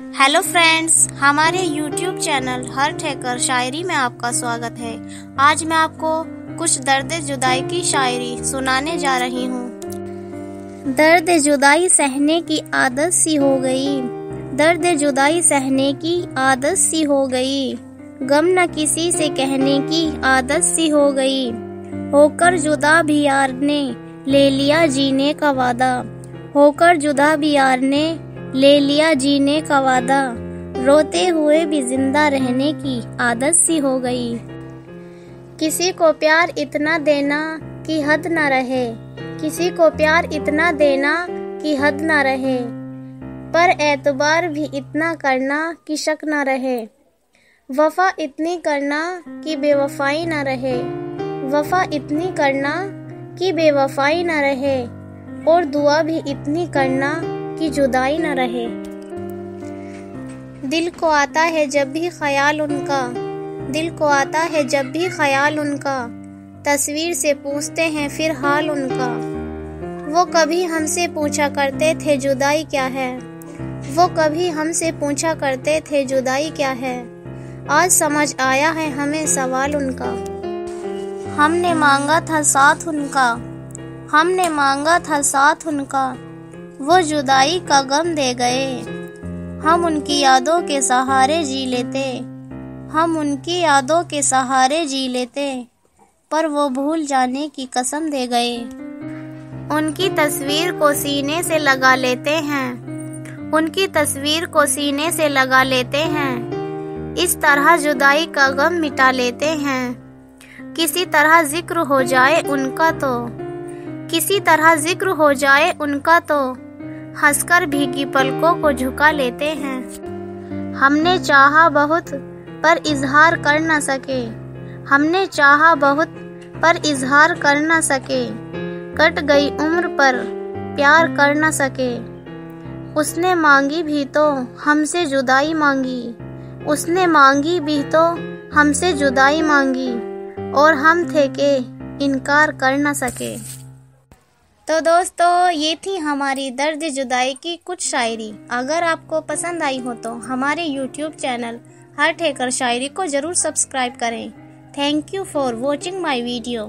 Hello friends, हमारे YouTube channel हर ठेकर शायरी में आपका स्वागत है। आज मैं आपको कुछ दर्द जुदाई की शायरी सुनाने जा रही हूँ। दर्द जुदाई सहने की आदत सी हो गई। दर्द जुदाई सहने की आदत सी हो गई। गम न किसी से कहने की आदत सी हो गई। होकर जुदा भी यार ने ले लिया जीने का वादा। होकर जुदा भी यार ने ले लिया जीने का वादा। रोते हुए भी ज़िंदा रहने की आदत सी हो गई। किसी को प्यार इतना देना कि हद न रहे। किसी को प्यार इतना देना कि हद न रहे। पर एतबार भी इतना करना कि शक न रहे। वफा इतनी करना कि बेवफाई न रहे। वफा इतनी करना कि बेवफाई न रहे। और दुआ भी इतनी करना कि जुदाई न रहे। दिल को आता है जब भी ख्याल उनका। दिल को आता है जब भी ख्याल उनका। तस्वीर से पूछते हैं फिर हाल उनका। वो कभी हमसे पूछा करते थे जुदाई क्या है। वो कभी हमसे पूछा करते थे जुदाई क्या है। आज समझ आया है हमें सवाल उनका। हमने मांगा था साथ उनका। हमने मांगा था साथ उनका। वो जुदाई का गम दे गए। हम उनकी यादों के सहारे जी लेते। हम उनकी यादों के सहारे जी लेते, पर वो भूल जाने की कसम दे गए। उनकी तस्वीर को सीने से लगा लेते हैं। उनकी तस्वीर को सीने से लगा लेते हैं। इस तरह जुदाई का गम मिटा लेते हैं। किसी तरह ज़िक्र हो जाए उनका तो। किसी तरह ज़िक्र हो जाए उनका तो। हंसकर भीगी पलकों को झुका लेते हैं। हमने चाहा बहुत, पर इजहार कर न सके। हमने चाहा बहुत, पर इजहार कर न सके। कट गई उम्र पर प्यार कर न सके। उसने मांगी भी तो हमसे जुदाई मांगी। उसने मांगी भी तो हमसे जुदाई मांगी। और हम थे के इनकार कर न सके। तो दोस्तों, ये थी हमारी दर्द जुदाई की कुछ शायरी। अगर आपको पसंद आई हो तो हमारे यूट्यूब चैनल हर ठेकर शायरी को ज़रूर सब्सक्राइब करें। Thank you for watching my video